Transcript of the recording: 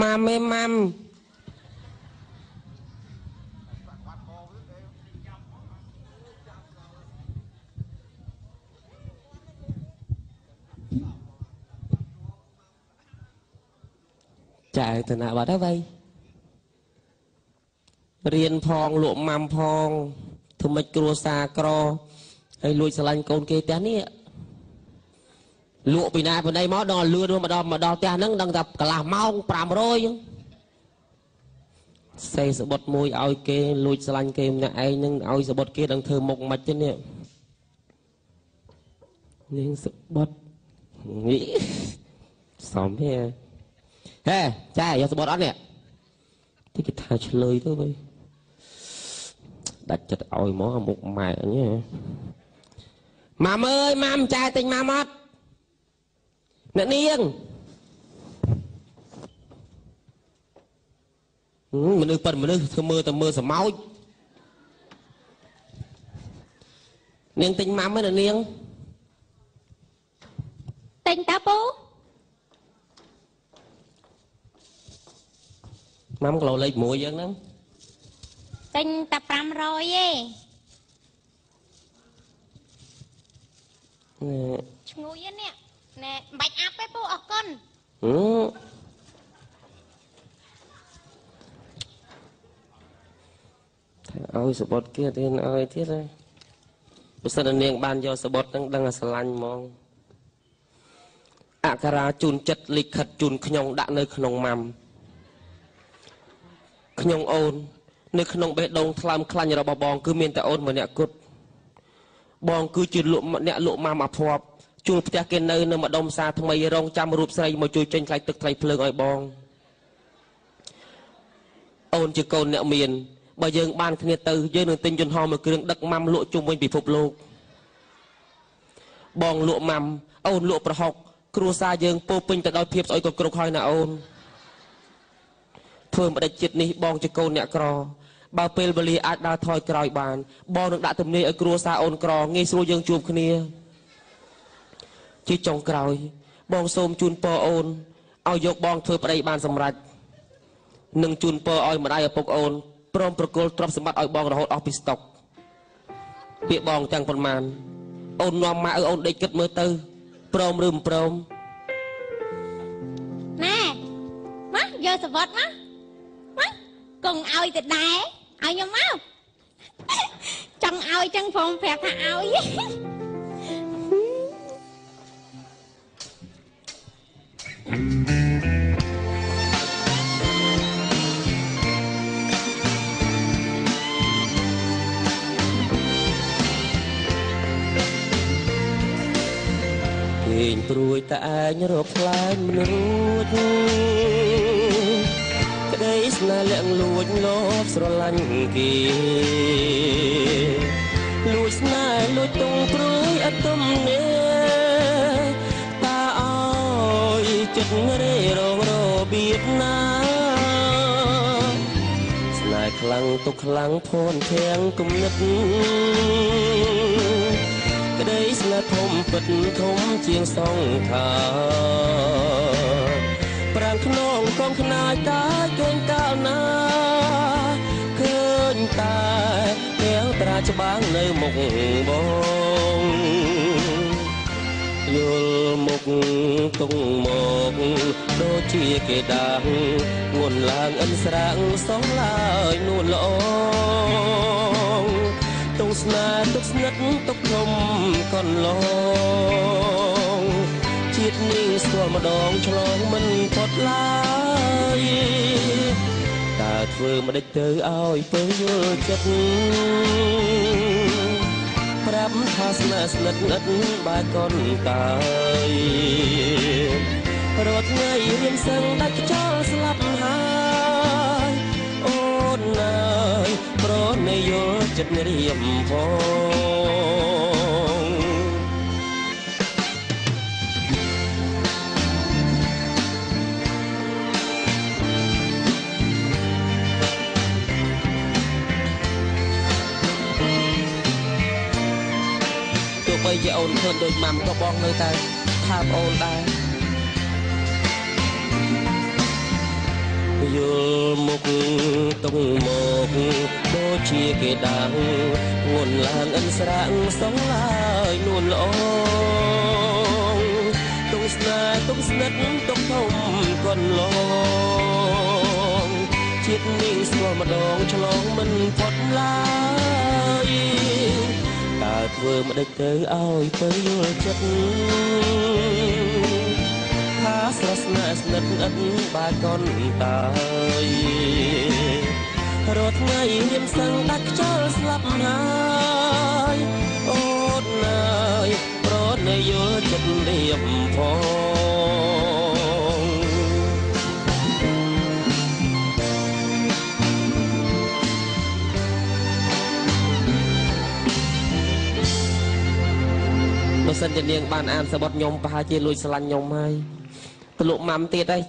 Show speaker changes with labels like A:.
A: ម៉ាំឯម៉ាំចាទៅណាបាត់ហើយវៃរៀនផងលក់ម៉ាំផងធ្វើម៉េចគ្រួសារក្រហើយលួចស្រឡាញ់កូនគេផ្ទះនេះ លក់ពីណាពីណីមកដល់លឿនមកដល់មកដល់ផ្ទះហ្នឹងដឹងថាកន្លះម៉ោង500ហ្នឹងសេសបុតមួយឲ្យគេលួចស្រឡាញ់គេម្នាក់ឯងហ្នឹងឲ្យសបុតគេដឹងធ្វើមុខមិនទេនេះនាងសបុតនេះសំហេហេចាយកសបុតអត់នេះទីគេថាឆ្លើយទៅវិញដាច់ចិត្តឲ្យមកមុខម៉ែអញម៉ាំអើយម៉ាំចាយទិញម៉ាំអត់ អ្នកនាងមនុស្សប៉ិនមនុស្សធ្វើមើលតែមើលសម្ោចនាងទិញម៉ាំហ្នឹងនាង
B: ទិញតើពូ
A: ម៉ាំគីឡូលេខ1យើងហ្នឹង
B: ទិញតែ500ទេ
A: ណែ
B: ឈ្ងុយទេនេះ ណែមិនបាច់អាប់ទេពូអរគុណ
A: ហឺថាឲ្យសបុតគេទៀតឲ្យទៀតហើយបើសិនតែនាងបានយកសបុតហ្នឹងដឹងថាស្រឡាញ់ហ្មងអក្ខរាជូនចិត្តលិខិតជូនខ្ញុំដាក់នៅក្នុងម៉ាំខ្ញុំអូន នៅក្នុងបេះដូងថ្លើមខ្លាញ់របស់បង គឺមានតែអូនម្នាក់គត់បងគឺជាលក់អ្នកលក់ម៉ាំអភ័ព្វ ជួលផ្ទះគេនៅនៅម្ដុំផ្សារថ្មីរងចាំរូបស្រីមកជួយចេញថ្លៃទឹកថ្លៃភ្លើងឲ្យបងអូនជាកូនអ្នកមានបើយើងបានគ្នាទៅយើងនឹងទិញយន្តហោះមួយគ្រឿងដឹកម៉ាំលក់ជុំវិញពិភពលោកបងលក់ម៉ាំអូនលក់ប្រហុកគ្រួសារយើងពោពេញទៅដោយភាពស្អុយកគ្រប់ហើយណាអូនធ្វើម្ដេចចិត្តនេះបងជាកូនអ្នកក្របើពេលវេលាអាចដើរថយក្រោយបាន បងនឹងដាក់ទំនាយឲ្យគ្រួសារអូនក្រងាយស្រួលយើងជួបគ្នា ជាចុងក្រោយ បងសូមជូនពរអូនឲ្យយកបងធ្វើប្តីបានសម្រេចនិងជូនពរឲ្យម្ដាយឪពុកអូនព្រមប្រគល់ទ្រព្យសម្បត្តិឲ្យបងរហូតអស់ពីស្តុកពាក្យបងទាំងប៉ុន្មាន អូននាំម៉ាក់ឲ្យអូនដេកគិតមើលទៅព្រមឬមិនព្រម
B: ណែមកយកសវត្តមកមកកងឲ្យទៅដែរឲ្យខ្ញុំមកចង់ឲ្យចឹងព្រមប្រាប់ថាឲ្យ
A: ងព្រួយតែឯងរកផ្លែងមិនរួចក្តីស្នេហ៍លាក់លួចលោភស្រឡាញ់គេលួចស្នេហ៍លួចទង យចិត្តរេរងរបៀបណាស្នេហ៍ខ្លាំងទុកខ្លាំងធនធាងគំនិតក្តីស្នេហ៍ធំពិតធំជាងសងខាប្រាំងខ្នងកងខ្នាយតាយគេងកាលណាឃើញតែទាំងត្រាច្បាំងនៅមុខបង ទុងមកដូចជាគេដាំងងួនឡើងអិនស្រាំងសងឡើយនួនល្អងទុំស្នេហ៍ទុកស្និទ្ធទុកខ្ញុំកន្លងជាតិនេះស្គាល់ម្ដងឆ្លងមិនផុតឡើយតើធ្វើម្ដេចទៅឲ្យពើយល់ចិត្ត ប្រាប់ថាស្នេហ៍ស្និទ្ធឥតបែកកនតាយរត់ថ្ងៃរៀនសឹងដាច់ខ្យល់ស្លាប់ហើយអូនណាយប្រណយល់ចិត្តរៀមផង អូនឃើញដូចម៉ាំក៏បងនៅតែថាបអូនដែរយល់មុខតុងមកដូចជាគេដាំងងួនឡើងអិនស្រាក់សងឡើយនួនល្អទុំស្នេហ៍ទុំស្និទ្ធទុំធំកន់ឡងជាតិនេះស្គាល់ម្ដងឆ្លងមិនផុតឡើយ តើធ្វើមិនដេចទៅឲ្យទៅយល់ចិត្តថាស្រស់ស្នេហ៍ស្និទ្ធឥតបាយកនតើយរាល់ថ្ងៃរៀនសឹងដាច់ខ្យល់ស្លាប់ហើយអូនណាយប្រត់នៅយល់ចិត្តលៀបផង សិនជានាងបានអានសបត់ខ្ញុំប្រហែលជាលួចស្រឡាញ់ខ្ញុំហើយទៅលក់ម៉ាំទៀតហើយ